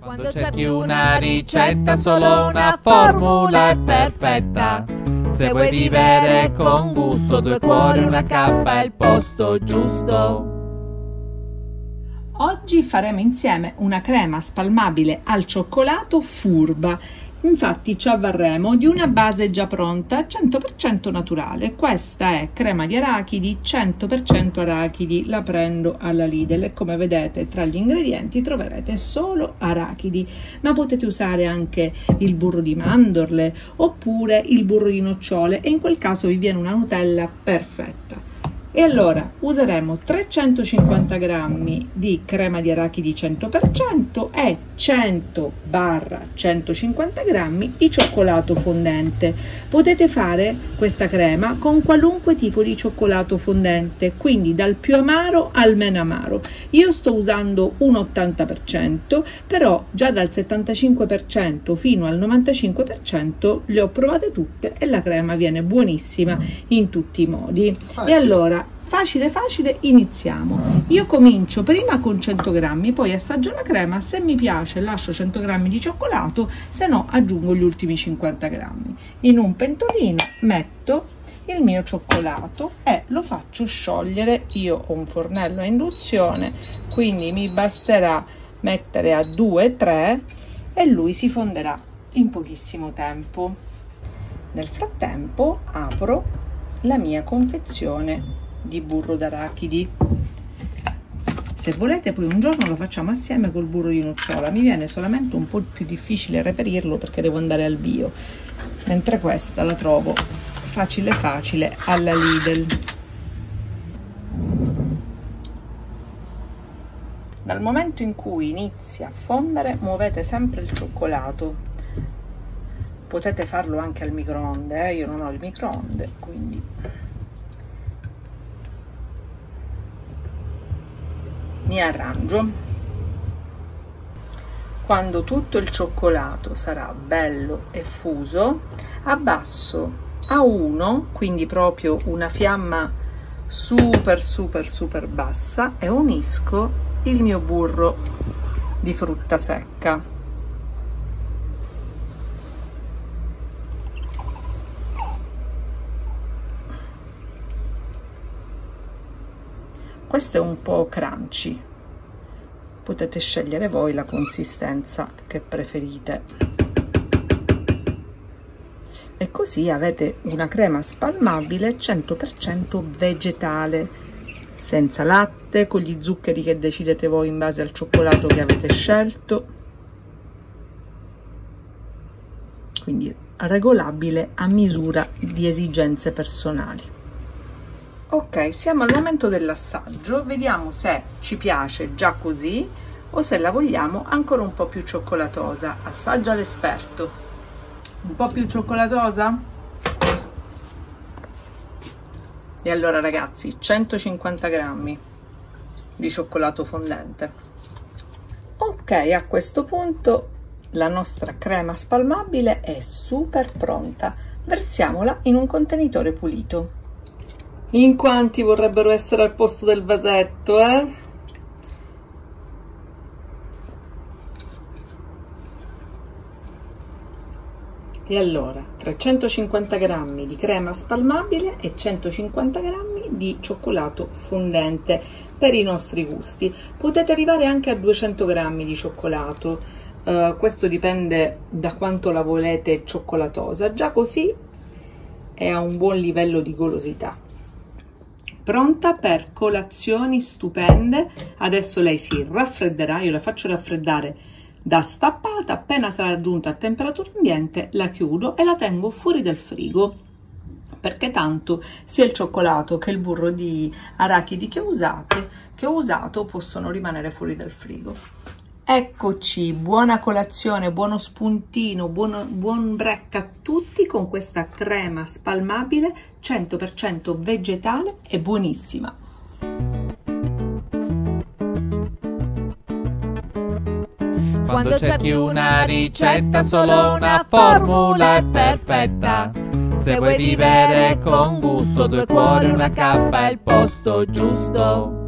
Quando cerchi una ricetta, solo una formula è perfetta. Se vuoi vivere con gusto, due cuori, una cappa è il posto giusto. Oggi faremo insieme una crema spalmabile al cioccolato furba Infatti ci avvarremo di una base già pronta 100% naturale. Questa è crema di arachidi 100% arachidi, la prendo alla Lidl e come vedete tra gli ingredienti troverete solo arachidi, ma potete usare anche il burro di mandorle oppure il burro di nocciole e in quel caso vi viene una Nutella perfetta. E allora useremo 350 g di crema di arachidi 100% e 100 barra 150 g di cioccolato fondente. Potete fare questa crema con qualunque tipo di cioccolato fondente, quindi dal più amaro al meno amaro. Io sto usando un 80%, però già dal 75% fino al 95% le ho provate tutte e la crema viene buonissima in tutti i modi. E allora facile facile iniziamo. Io comincio prima con 100 grammi poi assaggio la crema se mi piace lascio 100 grammi di cioccolato se no aggiungo gli ultimi 50 grammi. In un pentolino metto il mio cioccolato e lo faccio sciogliere. Io ho un fornello a induzione quindi mi basterà mettere a 2 3 e lui si fonderà in pochissimo tempo. Nel frattempo apro la mia confezione di burro d'arachidi. Se volete poi un giorno lo facciamo assieme col burro di nocciola. Mi viene solamente un po' più difficile reperirlo perché devo andare al bio. Mentre questa la trovo facile facile alla Lidl. Dal momento in cui inizia a fondere muovete sempre il cioccolato. Potete farlo anche al microonde eh? io non ho il microonde quindi mi arrangio. Quando tutto il cioccolato sarà bello e fuso abbasso a 1 quindi proprio una fiamma super super super bassa e unisco il mio burro di frutta secca questo è un po' crunchy. Potete scegliere voi la consistenza che preferite. E così avete una crema spalmabile 100% vegetale senza latte con gli zuccheri che decidete voi in base al cioccolato che avete scelto. Quindi regolabile a misura di esigenze personali ok siamo al momento dell'assaggio. Vediamo se ci piace già così o se la vogliamo ancora un po più cioccolatosa. Assaggia l'esperto. Un po più cioccolatosa? E allora ragazzi 150 grammi di cioccolato fondente. Ok a questo punto la nostra crema spalmabile è super pronta. Versiamola in un contenitore pulito in quanti vorrebbero essere al posto del vasetto, eh? E allora, 350 g di crema spalmabile e 150 g di cioccolato fondente per i nostri gusti. Potete arrivare anche a 200 g di cioccolato, uh, questo dipende da quanto la volete cioccolatosa. Già così è a un buon livello di golosità pronta per colazioni stupende. Adesso lei si raffredderà io la faccio raffreddare da stappata. Appena sarà giunta a temperatura ambiente la chiudo e la tengo fuori dal frigo. Perché tanto sia il cioccolato che il burro di arachidi che ho usato, che ho usato possono rimanere fuori dal frigo Eccoci, buona colazione, buono spuntino, buono, buon break a tutti con questa crema spalmabile 100% vegetale e buonissima. Quando cerchi una ricetta, solo una formula è perfetta. Se vuoi vivere con gusto, due cuori, una cappa è il posto giusto.